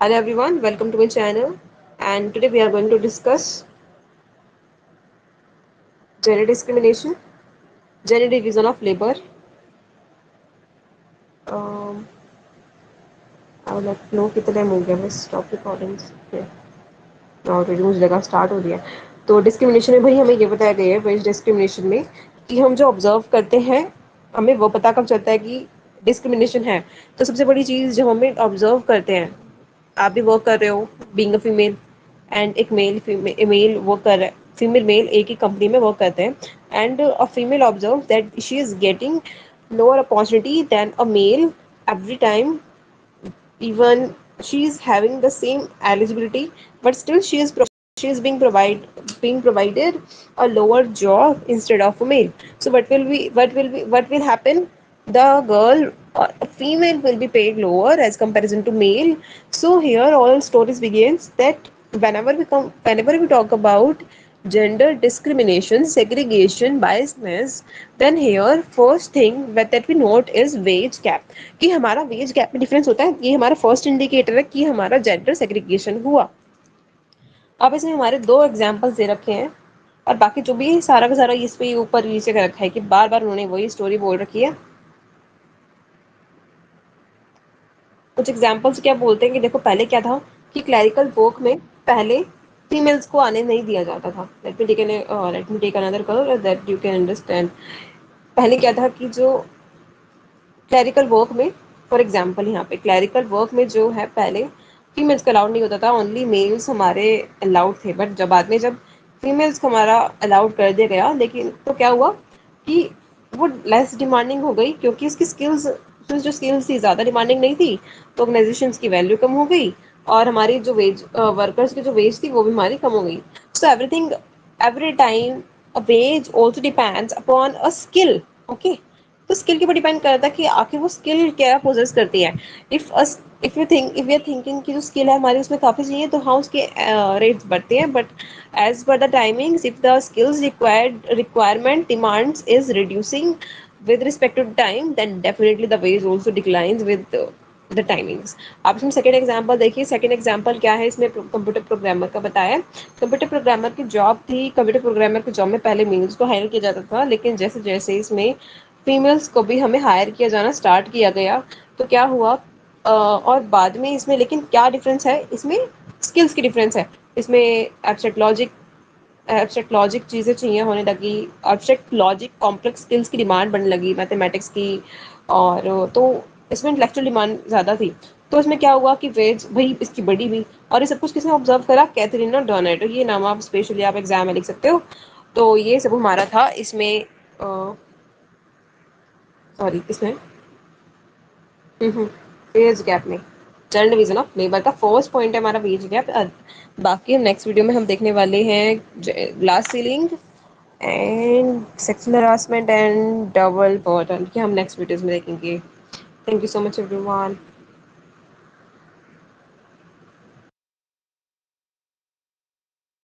Hello everyone, welcome to my channel. And today we are going to discuss gender discrimination, gender division of labor. Um, I would like to know कितना time गया bus stop recordings already मुझे लगा start हो गया तो discrimination में भाई हमें ये बताया गया है वेज डिस्क्रिमिनेशन में कि हम जो ऑब्ज़र्व करते हैं हमें वो पता कब चलता है कि डिस्क्रिमिनेशन है तो सबसे बड़ी चीज़ जो हमें ऑब्ज़र्व करते हैं आप भी वर्क कर रहे हो बींग फीमेल एंड एक मेल मेल वर्क कर रहा है फीमेल मेल एक ही कंपनी में वर्क करते हैं and a female observe that she is getting lower opportunity than a male every time even she is having the same eligibility but still she is she is being provide being provided a lower job instead of a male so what will be what will be what will happen the girl or female will be paid lower as comparison to male so here all stories begins that whenever we come whenever we talk about gender discrimination segregation biasness then here first thing that we note is wage gap कि हमारा wage gap में difference होता है ये हमारा first indicator है कि हमारा gender segregation हुआ अब इसमें हमारे दो एग्जाम्पल्स दे रखे हैं और बाकी जो भी सारा का सारा इस पे ऊपर नीचे कर रखा है कि बार बार उन्होंने वही स्टोरी बोल रखी है कुछ एग्जाम्पल्स क्या बोलते हैं कि देखो पहले क्या था कि क्लैरिकल वर्क में पहले फीमेल्स को आने नहीं दिया जाता था। Let me take let me take another colour that you can understand पहले क्या था कि जो क्लैरिकल वर्क में फॉर एग्ज़ाम्पल यहाँ पे क्लैरिकल वर्क में जो है पहले फीमेल्स का अलाउड नहीं होता था ओनली मेल्स हमारे अलाउड थे। बट जब बाद में जब फीमेल्स को हमारा अलाउड कर दिया गया, लेकिन तो क्या हुआ कि वो लेस डिमांडिंग हो गई क्योंकि उसकी स्किल्स जो स्किल्स थी, ज़्यादा डिमांडिंग नहीं थी तो ऑर्गेनाइजेशन की वैल्यू कम हो गई और हमारी जो वेज वर्कर्स की जो वेज थी, वो भी हमारी कम हो गई। So everything every time wage also depends upon a skill okay तो स्किल के ऊपर डिपेंड करता है कि आखिर वो स्किल क्या पोजेस करती है। If if you think if you thinking कि जो स्किल है हमारी, उसमें काफ़ी चाहिए तो हाँ उसके रेट्स बढ़ते हैं but as per the timings if the skills required requirement demands is reducing with respect to time then definitely the wage also declines with uh, the timings. आप इसमें सेकेंड एग्ज़ाम्पल देखिए सेकेंड एग्ज़ाम्पल क्या है इसमें computer programmer का बताया। Computer programmer की job थी कंप्यूटर प्रोग्रामर की जॉब में पहले मेल्स को हायर किया जाता था लेकिन जैसे जैसे इसमें फीमेल्स को भी हमें हायर किया जाना स्टार्ट किया गया तो क्या हुआ? और बाद में इसमें लेकिन क्या डिफरेंस है? इसमें स्किल्स की डिफरेंस है। इसमें एब्स्ट्रैक्ट लॉजिक एब्स्ट्रैक्ट लॉजिक चीज़ें चाहिए होने लगी। एब्स्ट्रैक्ट लॉजिक कॉम्प्लेक्स स्किल्स की डिमांड बढ़ने लगी मैथमेटिक्स की, और तो इसमें इंटेलेक्चुअल डिमांड ज़्यादा थी। तो इसमें क्या हुआ कि वेज भाई इसकी बड़ी भी और ये सब कुछ किसने ऑब्ज़र्व करा? कैथरीना डोनेटो ये नाम आप स्पेशली आप एग्ज़ाम में लिख सकते हो। तो ये सब हमारा था। इसमें सॉरी इसमें वेज गैप में। जनरल डिवीज़न ऑफ़ लेबर का फ़र्स्ट पॉइंट है हमारा वेज गैप बाकी नेक्स्ट वीडियो में हम देखने वाले हैं glass ceiling and sexual harassment and double bottle ये हम नेक्स्ट वीडियोज़ में देखेंगे। Thank you so much everyone